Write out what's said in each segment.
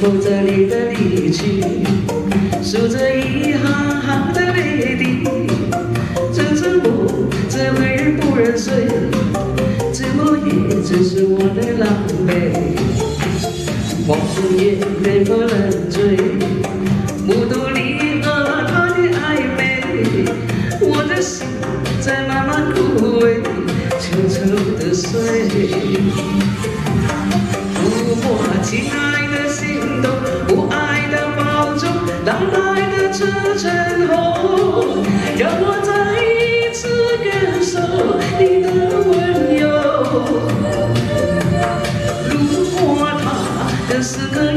数着你的离去数着一行行的泪滴枕着梦这为不忍睡寂寞夜只是我的狼狈。往事也绝口难追目睹你和他的暧昧我的心在慢慢枯萎悄悄的碎。如果亲爱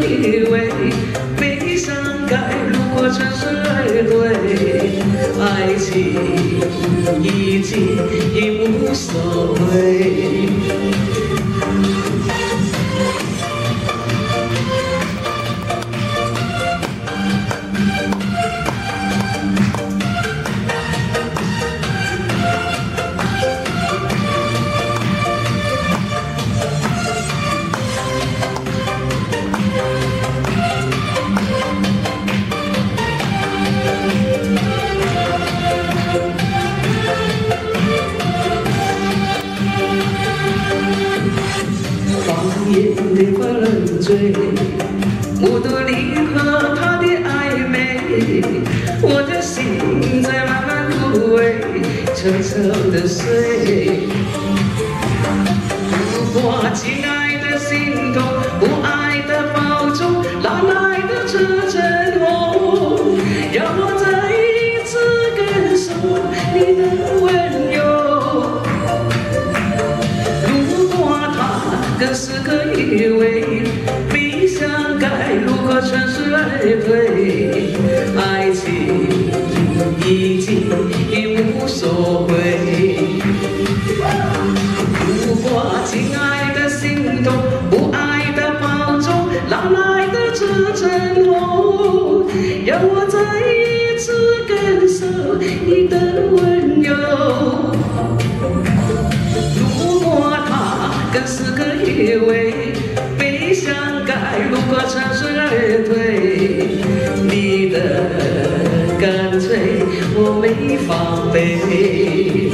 以为悲伤该如何全身而退的犯罪，目睹你和他的暧昧，我的心在慢慢枯萎，悄悄的碎。如果亲爱的心痛，不爱的保重，哪来的这阵痛？让我再一次感受你的温柔。如果他更是个。以为退，爱情已经已无所谓。如果亲爱的心痛，不爱的保重，老来的这阵痛？让我再一次防备。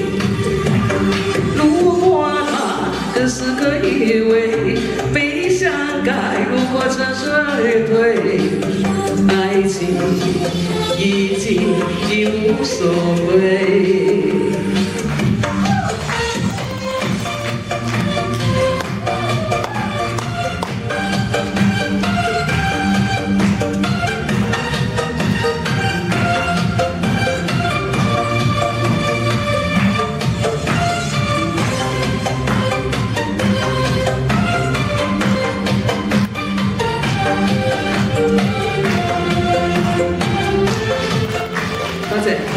如果他更是个以为，悲伤该路过城市而退，爱情已经已无所谓。That's it.